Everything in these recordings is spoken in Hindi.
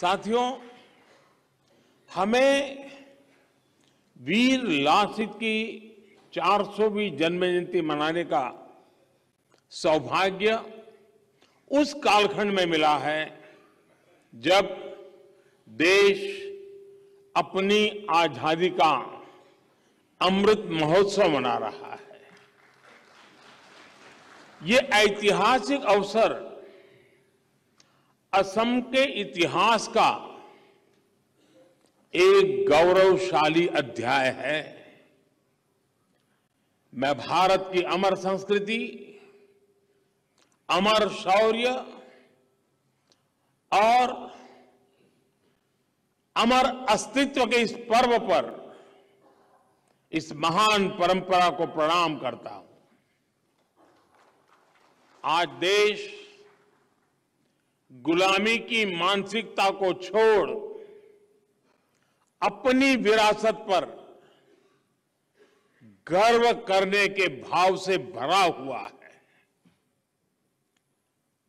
साथियों, हमें वीर लासित की 400वीं जन्म जयंती मनाने का सौभाग्य उस कालखंड में मिला है जब देश अपनी आज़ादी का अमृत महोत्सव मना रहा है। ये ऐतिहासिक अवसर असम के इतिहास का एक गौरवशाली अध्याय है। मैं भारत की अमर संस्कृति, अमर शौर्य और अमर अस्तित्व के इस पर्व पर, इस महान परंपरा को प्रणाम करता हूँ। आज देश गुलामी की मानसिकता को छोड़ अपनी विरासत पर गर्व करने के भाव से भरा हुआ है।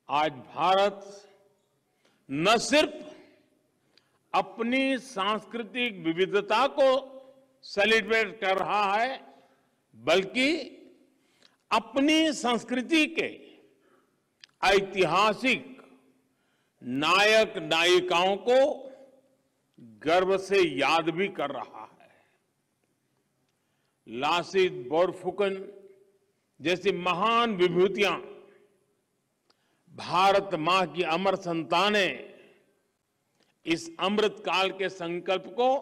आज भारत न सिर्फ़ अपनी सांस्कृतिक विविधता को सेलिब्रेट कर रहा है, बल्कि अपनी संस्कृति के ऐतिहासिक नायक नायिकाओं को गर्व से याद भी कर रहा है। लासित बोरफुकन जैसी महान विभूतियाँ भारत माँ की अमर संतानें इस अमृत काल के संकल्प को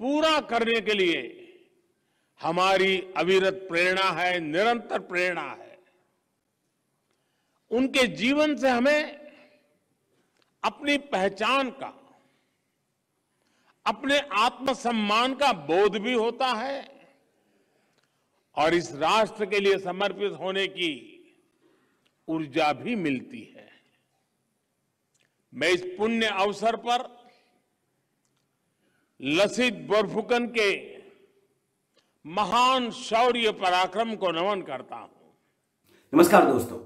पूरा करने के लिए हमारी अविरत प्रेरणा है, निरंतर प्रेरणा है। उनके जीवन से हमें अपनी पहचान का, अपने आत्मसम्मान का बोध भी होता है और इस राष्ट्र के लिए समर्पित होने की ऊर्जा भी मिलती है। मैं इस पुण्य अवसर पर लसित बोरफुकन के महान शौर्य पराक्रम को नमन करता हूँ। नमस्कार दोस्तों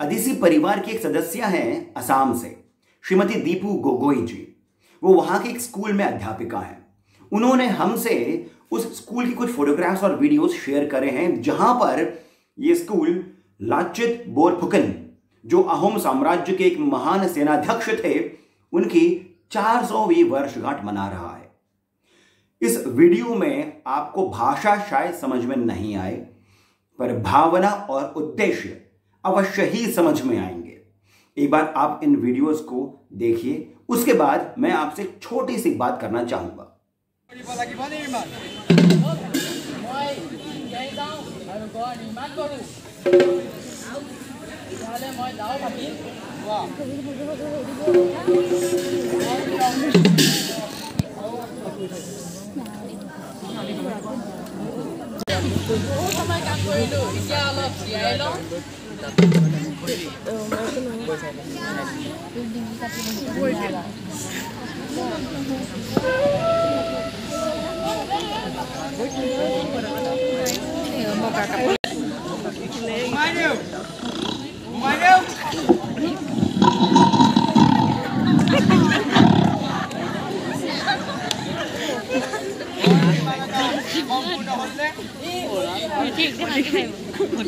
अदिसी परिवार की एक सदस्य हैं असम से। श्रीमती दीपू गोगोई जी, वो वहाँ के एक स्कूल में अध्यापिका हैं। उन्होंने हमसे उस स्कूल की कुछ फोटोग्राफ्स और वीडियोस शेयर करे हैं, जहाँ पर ये स्कूल लाचित बोरफुकन, जो अहोम साम्राज्य के एक महान सेनाध्यक्ष थे, उनकी 400वीं वर्षगांठ मना रहा है। इस वीडियो में आपको भाषा शायद समझ में नहीं आए, पर भावना और उद्देश्य अवश्य ही समझ में आएँगे। एक बार आप इन वीडियोस को देखिए। उसके बाद मैं आपसे छोटी सी बात करना चाहूँगा।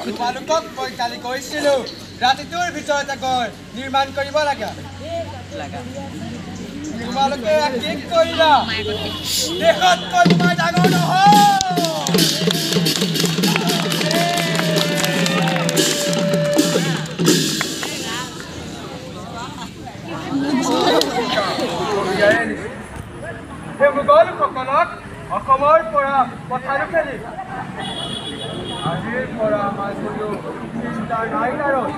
তোমালোকক মই কালি কৈছিলোঁ ৰাতিটোৰ ভিতৰতে ঘৰ নিৰ্মাণ কৰিব লাগে। তোমালোকে কি কৰিলা। দেশতকৈ মই ডাঙৰ নহয়। সেই মোগল সকলক অসমৰ পৰা পঠালো খেলি আজিৰ পৰা আমাৰ কোনো চিন্তা নাই কাৰণ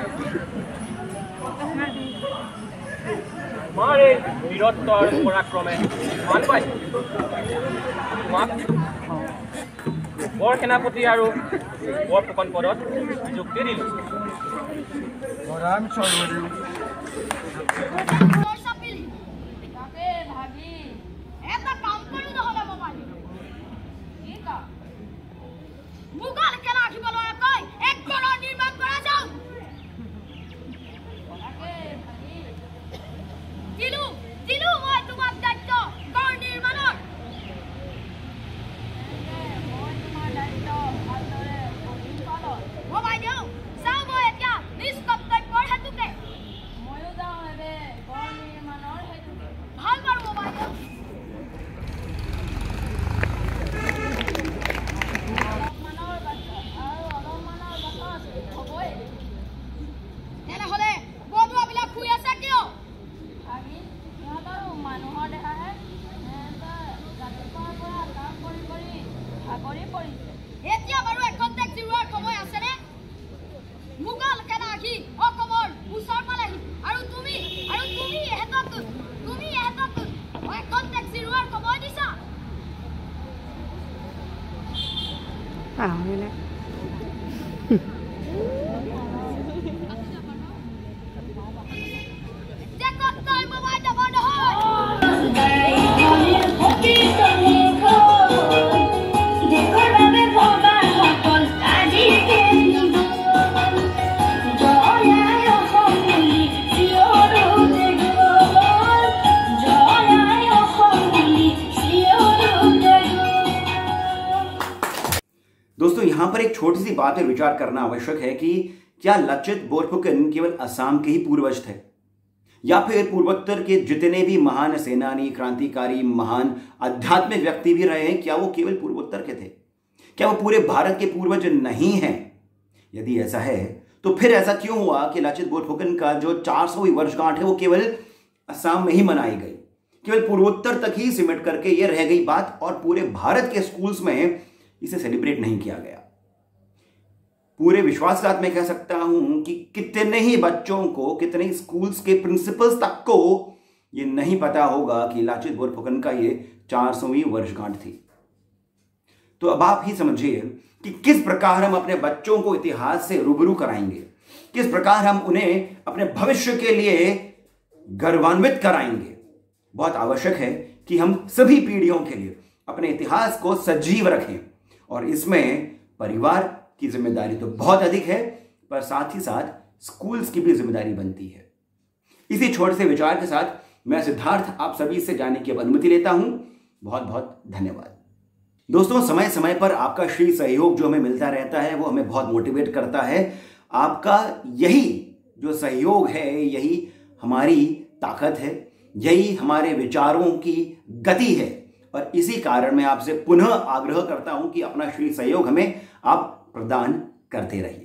তোমাৰ এই বীৰত্ব আৰু পৰাক্ৰমে। ভাল পাইছোঁ তোমাক বৰ সেনাপতি আৰু বৰ ফুকন পদত নিযুক্তি দিলোঁ। าวนี่แหละ पर एक छोटी सी बात पर विचार करना आवश्यक है कि क्या लचित बोरफुकन केवल असम के ही पूर्वज थे? या फिर पूर्वोत्तर के जितने भी महान सेनानी, क्रांतिकारी, महान आध्यात्मिक व्यक्ति भी रहे हैं, क्या वो केवल पूर्वोत्तर के थे? क्या वो पूरे भारत के पूर्वज नहीं हैं? यदि ऐसा है तो फिर ऐसा क्यों हुआ कि लाचित बोरफुकन का जो चार सौ वर्षगांठ है, वो केवल असम में ही मनाई गई? केवल पूर्वोत्तर तक ही सिमट करके ये रह गई बात, और पूरे भारत के स्कूल्स में इसे सेलिब्रेट नहीं किया गया। पूरे विश्वास के साथ मैं कह सकता हूँ कि कितने ही बच्चों को, कितने ही स्कूल्स के प्रिंसिपल्स तक को ये नहीं पता होगा कि लाचित बोरफुकन का ये चार सौवीं वर्षगांठ थी। तो अब आप ही समझिए कि किस प्रकार हम अपने बच्चों को इतिहास से रूबरू कराएँगे, किस प्रकार हम उन्हें अपने भविष्य के लिए गर्वान्वित कराएँगे। बहुत आवश्यक है कि हम सभी पीढ़ियों के लिए अपने इतिहास को सजीव रखें और इसमें परिवार की ज़िम्मेदारी तो बहुत अधिक है, पर साथ ही साथ स्कूल्स की भी ज़िम्मेदारी बनती है। इसी छोटे से विचार के साथ मैं सिद्धार्थ आप सभी से जाने की अब अनुमति लेता हूँ। बहुत बहुत धन्यवाद। दोस्तों समय समय पर आपका श्री सहयोग जो हमें मिलता रहता है, वो हमें बहुत मोटिवेट करता है। आपका यही जो सहयोग है, यही हमारी ताकत है, यही हमारे विचारों की गति है। और इसी कारण मैं आपसे पुनः आग्रह करता हूँ कि अपना श्री सहयोग हमें आप प्रदान करते रहिए।